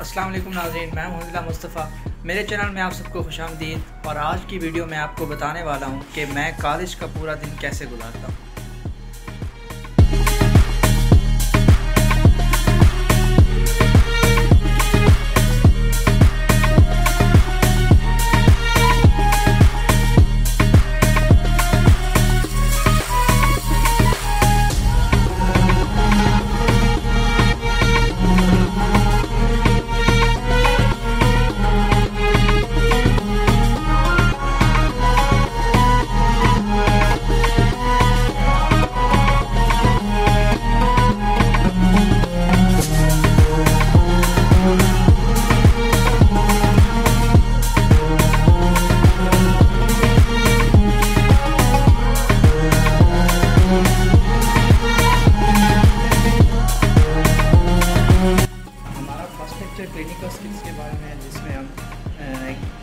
السلام علیکم ناظرین، میں محمد مصطفیٰ۔ میرے چینل میں آپ سب کو خوش آمدید اور آج کی ویڈیو میں آپ کو بتانے والا ہوں کہ میں کالج کا پورا دن کیسے گزارتا ہوں۔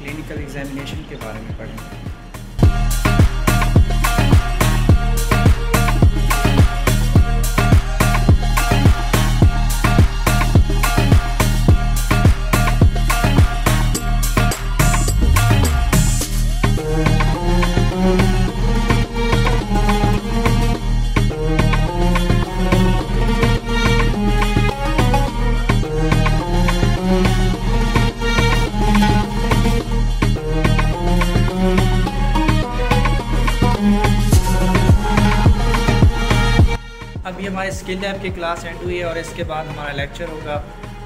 کلینکل ایگزامینیشن کے بارے میں پڑھیں۔ اسکل لیب کی کلاس اینڈ ہوئی ہے اور اس کے بعد ہمارا لیکچر ہوگا۔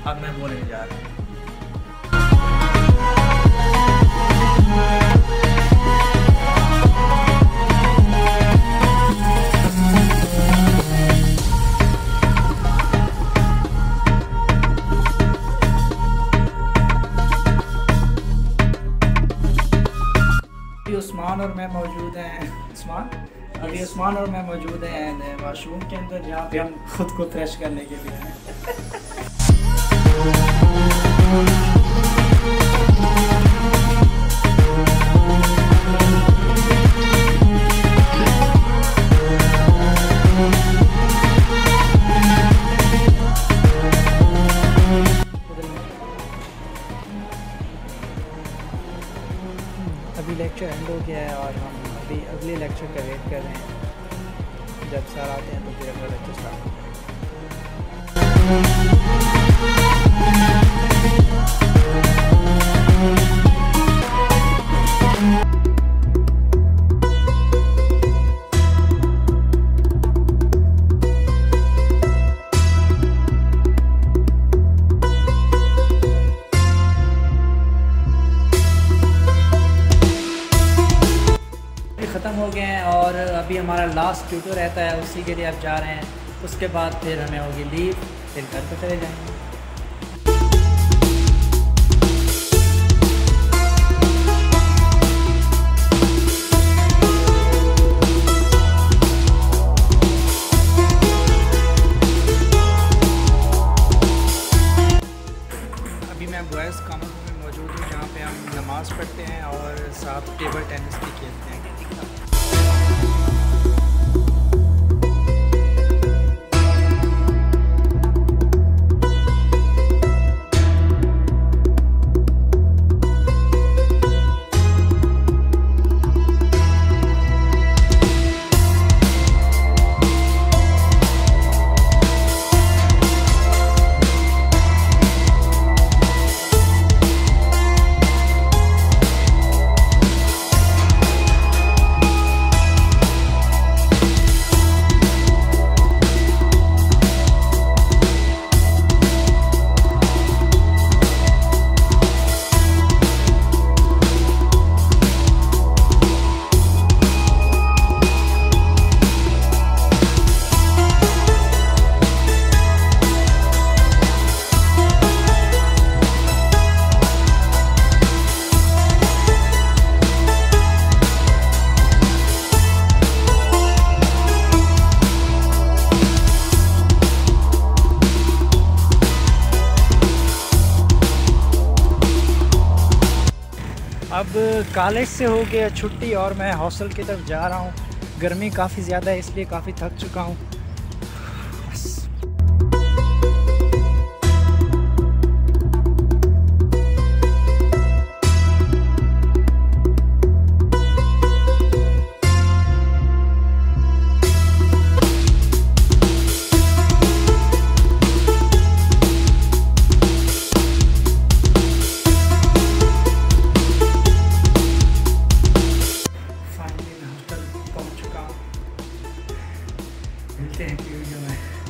اب میں بولنے جا رہا ہوں۔ عثمان اور میں موجود ہیں۔ عثمان؟ ابھی عثمان اور میں موجود ہیں واش روم کے اندر جہاں پہ ہم خود کو فریش کرنے کے لیے ہیں۔ ابھی اگلے لیکچر کا ویٹ کر رہے ہیں۔ جب سر آتے ہیں تو پھر اگلا لیکچر اسٹارٹ ہوتا ہے۔ ابھی ہمارا لاسٹ ٹیوٹر رہتا ہے، اسی کے لیے اب جا رہے ہیں۔ اس کے بعد پھر ہمیں ہوگی لیو پھر گھر پہ چلے جائیں۔ گے ابھی میں بوائز میں موجود ہوں، جہاں پہ ہم نماز پڑھتے ہیں اور ساتھ ٹیبل ٹینس بھی کھیلتے ہیں۔ اب کالج سے ہو گیا چھٹی اور میں ہاسٹل کی طرف جا رہا ہوں۔ گرمی کافی زیادہ ہے، اس لیے کافی تھک چکا ہوں۔ ملتے ہیں کہ ویڈیو میں